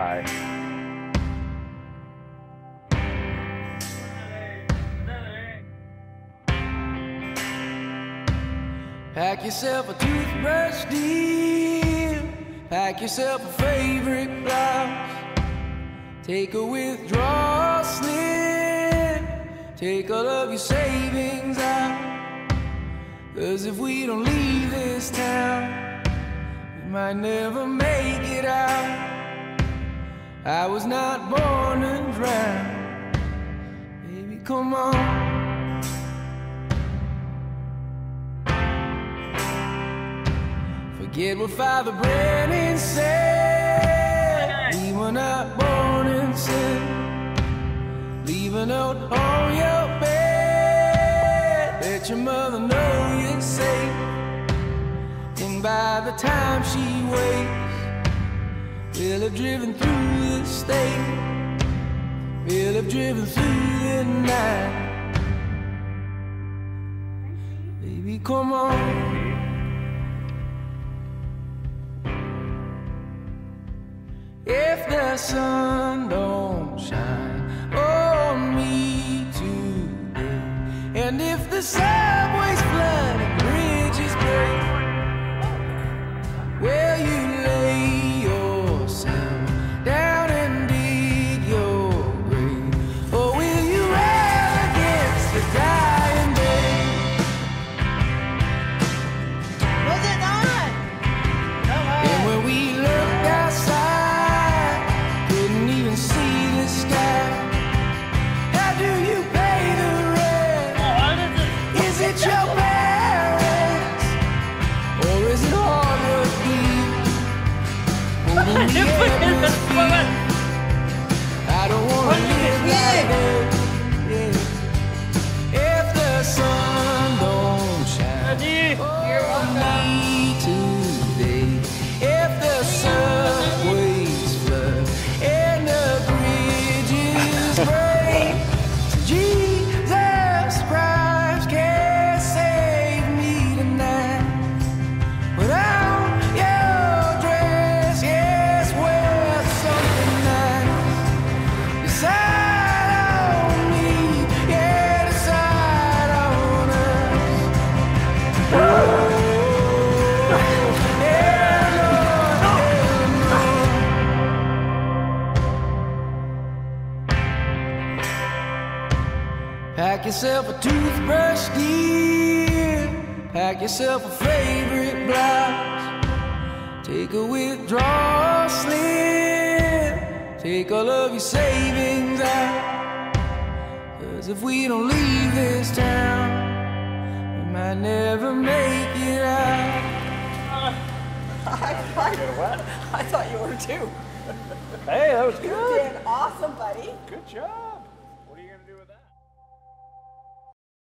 Hi. Pack yourself a toothbrush deal. Pack yourself a favorite blouse. Take a withdrawal slip. Take all of your savings out. Cause if we don't leave this town, we might never make it out. I was not born to drown. Baby, come on. Forget what Father Brennan said. We were not born in sin. Leave a note on your bed. Let your mother know you're safe. And by the time she wakes, we'll have driven through the state. We'll have driven through the night. Baby, come on. If the sun don't shine on me today, and if the subways flood Ada. Pack yourself a toothbrush, dear. Pack yourself a favorite blouse. Take a withdrawal slip. Take all of your savings out. Cause if we don't leave this town, we might never make it out. I thought, I thought you were too. Hey, that was good. You good. did awesome, buddy. Good job.